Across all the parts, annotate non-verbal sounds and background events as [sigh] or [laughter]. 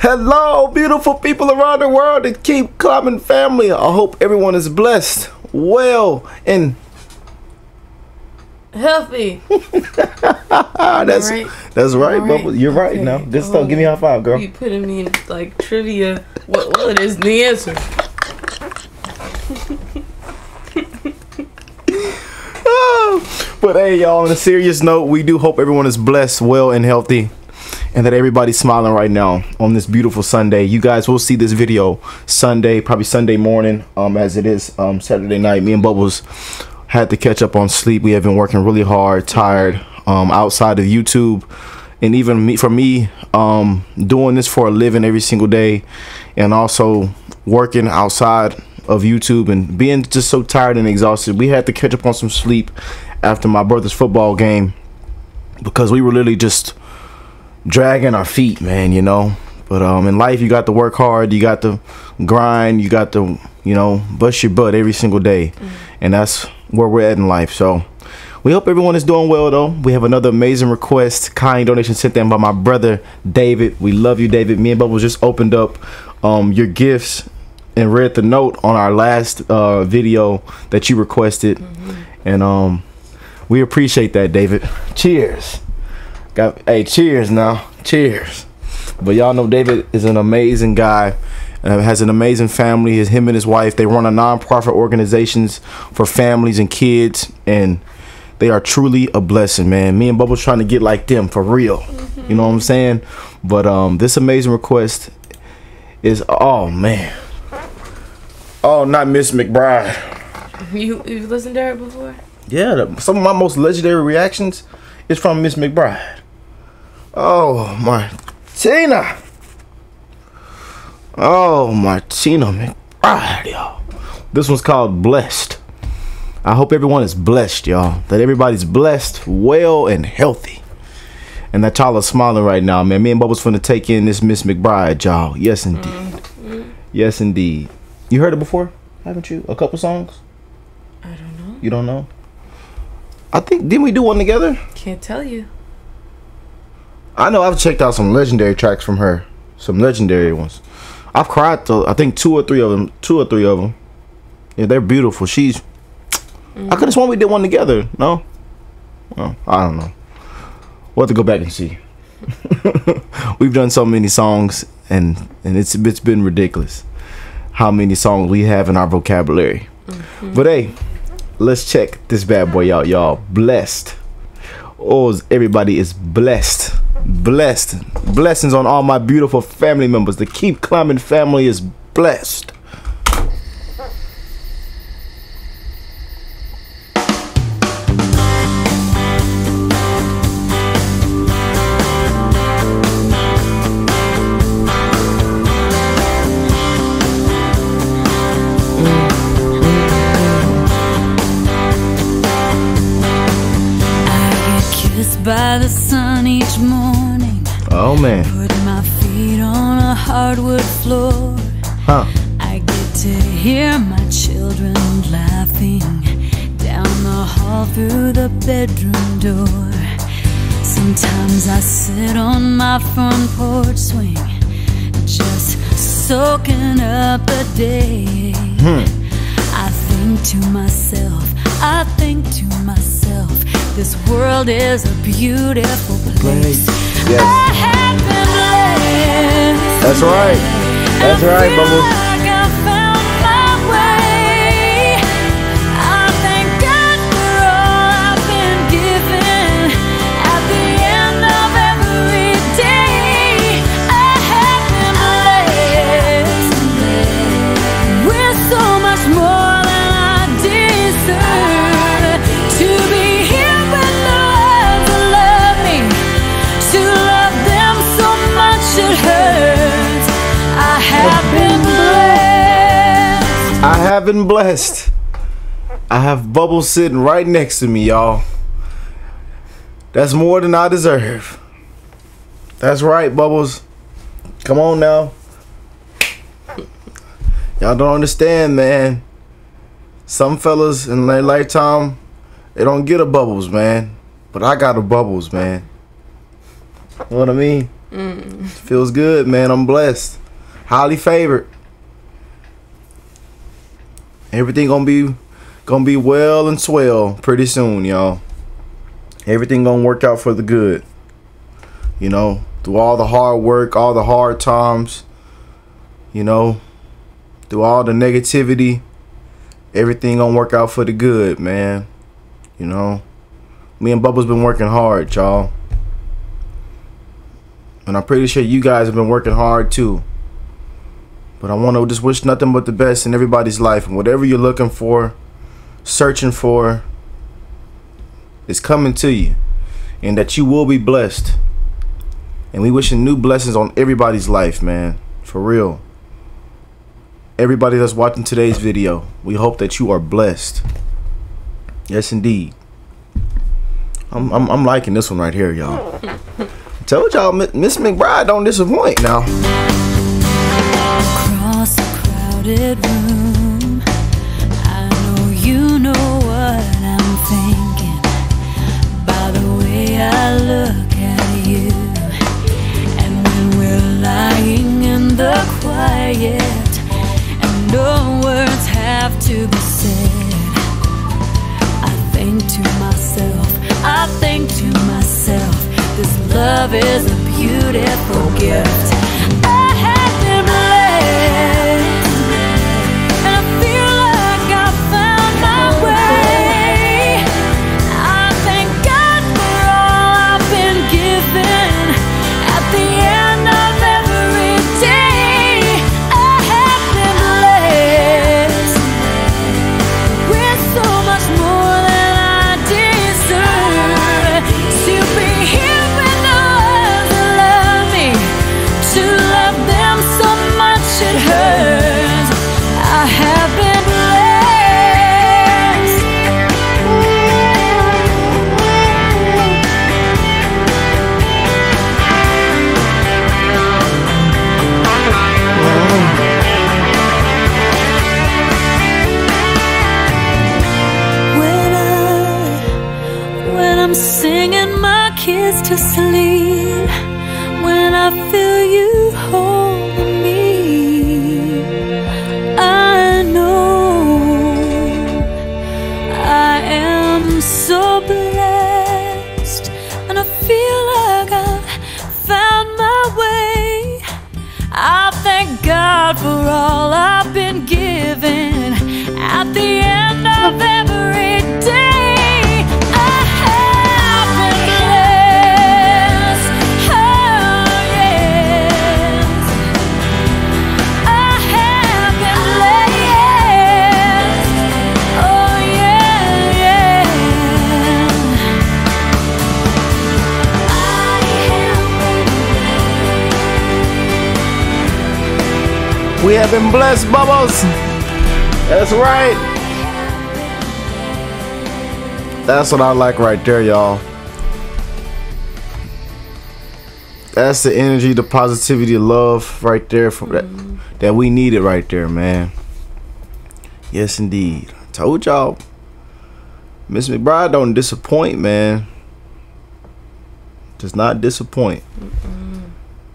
Hello, beautiful people around the world that keep climbing family. I hope everyone is blessed, well, and healthy. [laughs] that's right? that's right, right. Bubba. You're right Okay. now. Good Oh. stuff. Give me a high five, girl. You putting me in like trivia. What what is the answer? [laughs] Oh. But hey, y'all, on a serious note, we do hope everyone is blessed, well, and healthy, and that everybody's smiling right now on this beautiful Sunday. You guys will see this video Sunday, probably Sunday morning, um, as it is um, Saturday night. Me and Bubbles had to catch up on sleep. We have been working really hard, tired, um, outside of YouTube, and even me for me, um, doing this for a living every single day, and also working outside of YouTube and being just so tired and exhausted. We had to catch up on some sleep after my brother's football game because we were literally just dragging our feet, man, you know. But um in life you got to work hard, you got to grind, you got to, you know, bust your butt every single day. And that's where we're at in life. So we hope everyone is doing well though. We have another amazing request, kind donation sent in by my brother David. We love you, David. Me and Bubbles just opened up um your gifts and read the note on our last uh video that you requested. And um we appreciate that, David. Cheers. Got hey, cheers now. Cheers. But y'all know David is an amazing guy. Uh, has an amazing family. His him and his wife. They run a non-profit organizations for families and kids, and they are truly a blessing, man. Me and Bubba's trying to get like them for real. You know what I'm saying? But um, this amazing request is oh man. Oh, not Miss McBride. [laughs] You you listened to her before? Yeah, the, some of my most legendary reactions is from Miss McBride. Oh, Martina. Oh, Martina McBride, y'all. This one's called Blessed. I hope everyone is blessed, y'all. That everybody's blessed, well, and healthy. And that y'all are smiling right now, man. Me and Bubba's finna take in this Miss McBride, y'all. Yes, indeed. Mm-hmm. Yes, indeed. You heard it before, haven't you? A couple songs? I don't know. You don't know? I think didn't we do one together? Can't tell you. I know I've checked out some legendary tracks from her, some legendary ones. I've cried to I think two or three of them, two or three of them. Yeah, they're beautiful. She's. I could have sworn we did one together. No, well, I don't know. We'll have to go back and see. [laughs] We've done so many songs, and and it's it's been ridiculous how many songs we have in our vocabulary. Mm-hmm. But hey, let's check this bad boy out, y'all. Blessed. Oh, everybody is blessed. Blessed. Blessings on all my beautiful family members. The Keep Climbing family is blessed. By the sun each morning. Oh man. Put my feet on a hardwood floor. Huh. I get to hear my children laughing down the hall through the bedroom door. Sometimes I sit on my front porch swing, just soaking up the day. Hmm. I think to myself, I think to myself, this world is a beautiful place. Yes. I have been blessed. That's right. That's right, Bubbles. Have been blessed. I have Bubbles sitting right next to me, y'all. That's more than I deserve. That's right, Bubbles. Come on now. Y'all don't understand, man. Some fellas in their lifetime, they don't get a Bubbles, man. But I got a Bubbles, man. You know what I mean? Mm. Feels good, man. I'm blessed. Highly favored. Everything gonna be gonna be well and swell pretty soon, y'all. Everything gonna work out for the good. You know, through all the hard work, all the hard times, you know, through all the negativity, everything gonna work out for the good, man. You know, me and Bubba's been working hard, y'all. And I'm pretty sure you guys have been working hard too. But I want to just wish nothing but the best in everybody's life. And whatever you're looking for, searching for, is coming to you. And that you will be blessed. And we wishing new blessings on everybody's life, man. For real. Everybody that's watching today's video, we hope that you are blessed. Yes, indeed. I'm, I'm, I'm liking this one right here, y'all. [laughs] Told y'all, Miss McBride don't disappoint now. Crowded room. I know you know what I'm thinking by the way I look at you. And when we're lying in the quiet and no words have to be said, I think to myself, I think to myself, this love is a beautiful gift. To sleep, when I feel you holding me, I know I am so blessed, and I feel like I've found my way. I thank God for all We have been blessed, Bubbles. That's right. That's what I like right there, y'all. That's the energy, the positivity, the love right there from that that we needed right there, man. Yes, indeed. Told y'all, Miss McBride don't disappoint, man. Does not disappoint.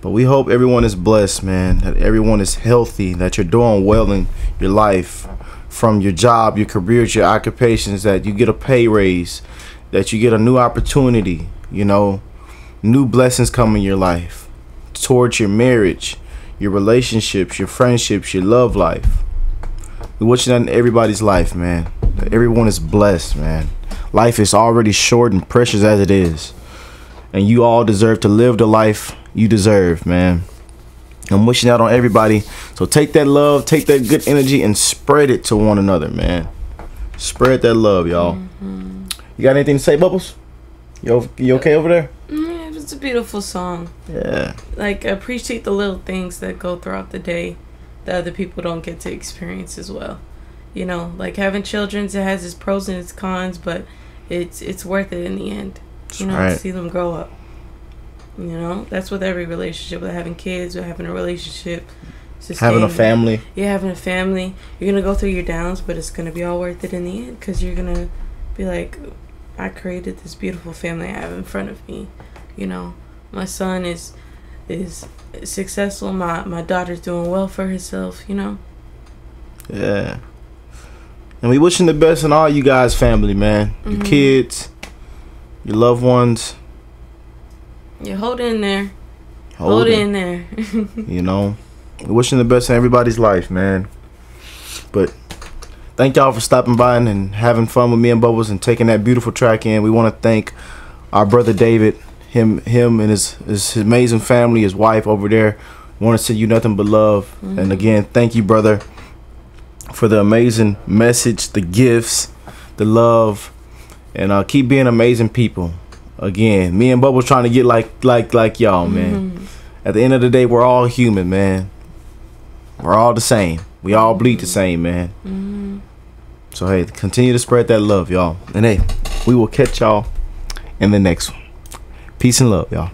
But we hope everyone is blessed, man. That everyone is healthy. That you're doing well in your life, from your job, your careers, your occupations. That you get a pay raise, that you get a new opportunity. You know, new blessings come in your life, towards your marriage, your relationships, your friendships, your love life. We wish that in everybody's life, man. That everyone is blessed, man. Life is already short and precious as it is and you all deserve to live the life you deserve, man. I'm wishing that on everybody. So take that love, take that good energy, and spread it to one another, man. Spread that love, y'all. You got anything to say, Bubbles? You, you okay over there? Yeah, it's a beautiful song. Yeah. Like appreciate the little things that go throughout the day that other people don't get to experience as well. You know, like having children, it has its pros and its cons, but it's it's worth it in the end. You know, right. to see them grow up. You know, that's with every relationship, with having kids, or having a relationship, Having a family. yeah, having a family, you're gonna go through your downs, but it's gonna be all worth it in the end because you're gonna be like, I created this beautiful family I have in front of me. You know, my son is is successful. My my daughter's doing well for herself. You know. Yeah. And we wishing the best in all you guys' family, man. Your Mhm. kids, your loved ones. You hold in there. Hold, Hold, in there. [laughs] You know, wishing the best in everybody's life, man. But thank y'all for stopping by and, having fun with me and Bubbles and taking that beautiful track in. We want to thank our brother David, him, him and his, his amazing family, his wife over there. Want to send you nothing but love. And again, thank you, brother, for the amazing message, the gifts, the love, and uh, keep being amazing people. Again, me and Bubbles trying to get like like like y'all, man. Mm-hmm. At the end of the day, we're all human, man. We're all the same. We all bleed the same, man. Mm-hmm. So hey, continue to spread that love, y'all. And hey, we will catch y'all in the next one. Peace and love, y'all.